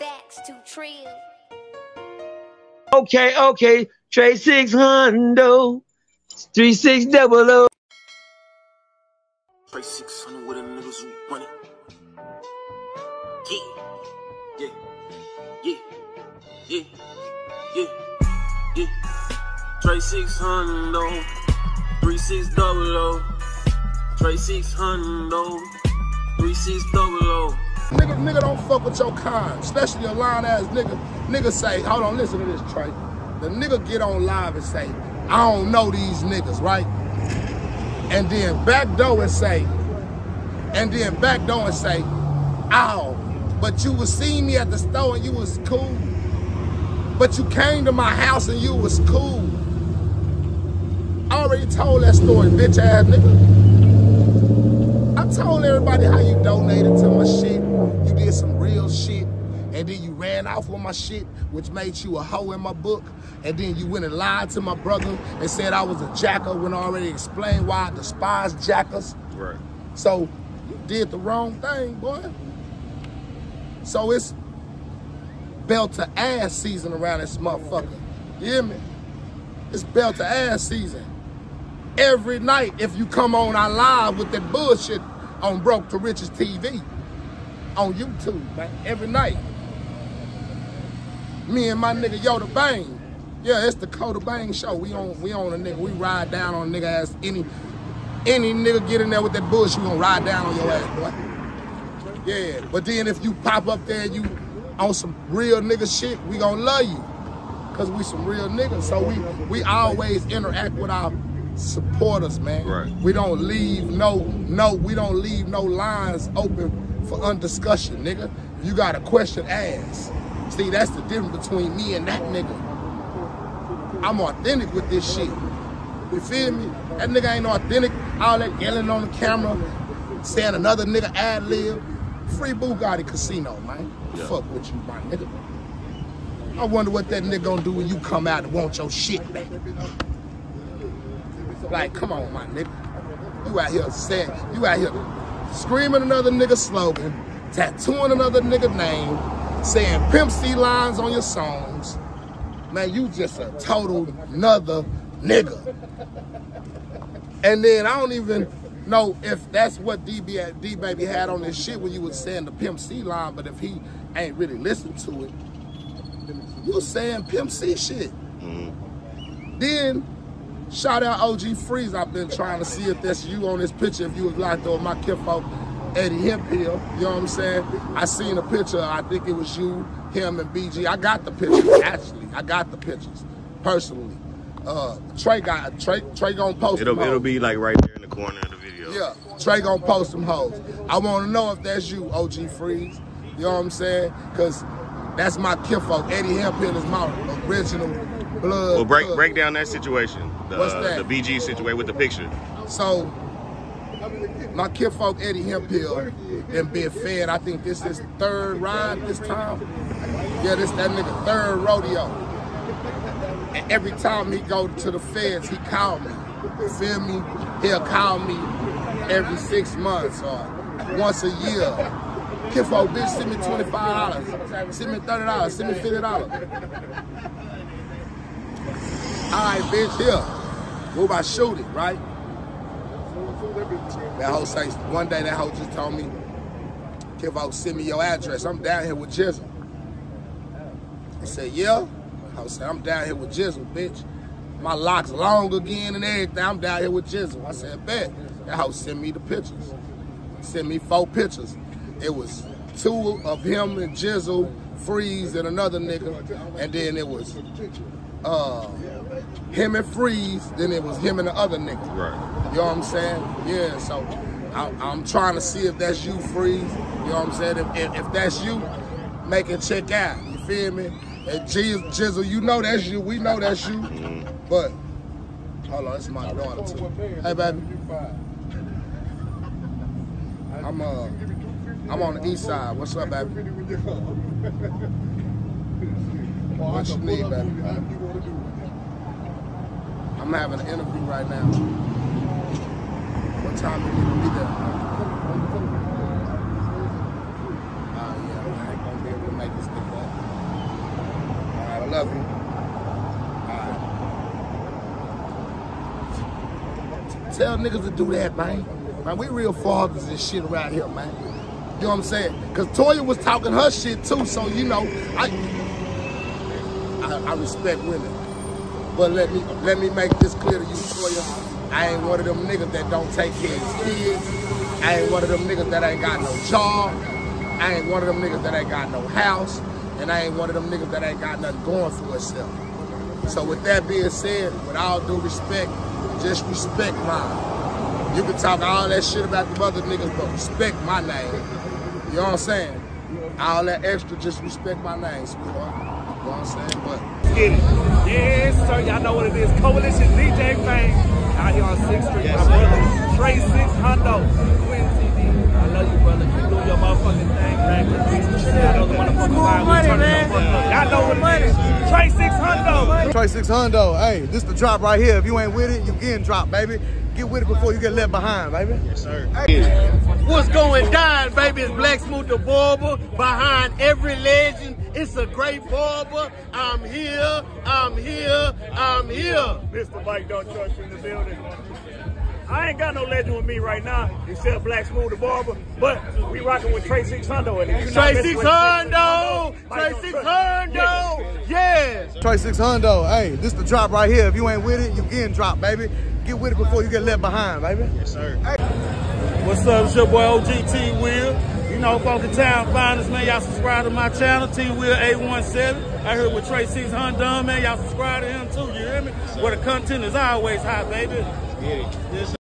Stacks to trill. Okay, okay. Trey six hundo. Three six double O. Trey 600 with a niggas who run it. Yeah. Yeah. Yeah. Yeah. Yeah. Yeah. Trey 600 three six double O. Trey 600 though. 36 double O. Nigga, nigga don't fuck with your kind, especially a line ass nigga. Nigga say, hold on, listen to this, Trey. The nigga get on live and say, I don't know these niggas, right? And then back door and say, and then back door and say, ow, but you was seeing me at the store and you was cool. But you came to my house and you was cool. I already told that story, bitch ass nigga. I told everybody how you donated to my shit. You did some real shit. And then you ran off with my shit, which made you a hoe in my book. And then you went and lied to my brother and said I was a jacker when I already explained why I despise jackers. Right. So you did the wrong thing, boy. So it's belt to ass season around this motherfucker. You hear me? It's belt to ass season. Every night, if you come on our live with that bullshit on Broke to Riches TV, on YouTube, man, every night. Me and my nigga Yoda Bang. Yeah, it's the Coda Bang show. We on we on a nigga. We ride down on a nigga ass. Any any nigga get in there with that bullshit, we gonna ride down on your ass, boy. Yeah, but then if you pop up there and you on some real nigga shit, we gonna love you. Cause we some real niggas. So we we always interact with our supporters, man. Right. We don't leave no, no, we don't leave no lines open for undiscussion, nigga. You got a question, ask. See, that's the difference between me and that nigga. I'm authentic with this shit. You feel me? That nigga ain't authentic. All that yelling on the camera, saying another nigga ad lib. Free Bugatti Casino, man. Yeah. Fuck with you, my nigga. I wonder what that nigga gonna do when you come out and want your shit back. Like, come on, my nigga. You out here saying, you out here screaming another nigga slogan, tattooing another nigga name, saying Pimp C lines on your songs. Man, you just a total another nigga. And then I don't even know if that's what DB, D Baby had on his shit when you was saying the Pimp C line, but if he ain't really listened to it, you was saying Pimp C shit. Mm-hmm. Then shout out OG Freeze. I've been trying to see if that's you on this picture. If you was locked on my kinfolk Eddie Hemphill, you know what I'm saying? I seen a picture. I think it was you, him, and BG. I got the pictures actually. I got the pictures personally. Uh, Trey got Trey. Trey gonna post. It'll them it'll be like right there in the corner of the video. Yeah, Trey gonna post some hoes. I want to know if that's you, OG Freeze. You know what I'm saying? Cause that's my kinfolk. Eddie Hemphill is my original blood. Well, break blood. break down that situation. The, What's that? the BG situation with the picture. So, my kinfolk Eddie Hemphill and been fed. I think this is third ride this time. Yeah, this that nigga third rodeo. And every time he go to the feds, he call me. Feel me? He'll call me every six months or once a year. Kinfolk, bitch, send me twenty five dollars. Send me thirty dollars. Send me fifty dollars. All right, bitch, here. Move I shoot it, right? That hoe say, one day that hoe just told me, Kinfolk, send me your address. I'm down here with Jizzle. I said, yeah. I said, I'm down here with Jizzle, bitch. My locks long again and everything. I'm down here with Jizzle. I said, bet. That hoe sent me the pictures. Sent me four pictures. It was two of him and Jizzle, Freeze, and another nigga. And then it was uh, him and Freeze. Then it was him and the other nigga. Right. You know what I'm saying? Yeah, so I, I'm trying to see if that's you, Freeze. You know what I'm saying? If, if, if that's you, make it check out. You feel me? And Jiz, Jizzle, you know that's you. We know that's you. But, hold on, it's my daughter too. Hey, baby. I'm, uh, I'm on the east side. What's up, baby? What you need, baby? I'm having an interview right now. What time you need to be there? Oh, yeah, I ain't gonna be able to make this thing Alright, I love you. Alright. Tell niggas to do that, man. Man, we real fathers and shit around here, man. You know what I'm saying? Cause Toya was talking her shit too, so you know, I I, I respect women. But let me let me make this clear to you, Toya. I ain't one of them niggas that don't take care of his kids. I ain't one of them niggas that ain't got no job. I ain't one of them niggas that ain't got no house. And I ain't one of them niggas that ain't got nothing going for itself. So with that being said, with all due respect, just respect mine. You can talk all that shit about the other niggas, but respect my name. You know what I'm saying? All that extra, just respect my name, sweetheart. You know what I'm saying? But Get it. Yes, sir. Y'all know what it is. Coalition DJ Fame. Out here on 6th Street. my brother, Trey 6 Hundo. Quinn TV. I love you, brother. Your motherfucking thing, man. Y'all know the motherfucking vibe. We turning the up. Y'all know what it is. Trey 6 Hundo. Trey 6 Hundo, hey, this the drop right here. If you ain't with it, you getting dropped, baby. Get with it before you get left behind, baby. Yes, sir. What's going down, baby? It's Black Smooth the Barber. Behind every legend, it's a great barber. I'm here, I'm here, I'm here. Mr. Mike Don't Trust you in the building. I ain't got no legend with me right now, except Black Smooth the Barber. But we rocking with Trey 6 Hundo. And if you're not Trey messing Six with Hundo, Mike Trey Don't Six Trust you. Hundo, yeah. Trey 6 Hundo, hey, this the drop right here. If you ain't with it, you getting dropped, baby. Get with it before you get left behind, baby. Yes, sir. Hey. What's up? It's your boy OGT Will. You know, Funky Town Finest, man. Y'all subscribe to my channel, T Will 817. I heard with Trey Six Hundon, man. Y'all subscribe to him too, you hear me? Where the content is always hot, baby. Get it.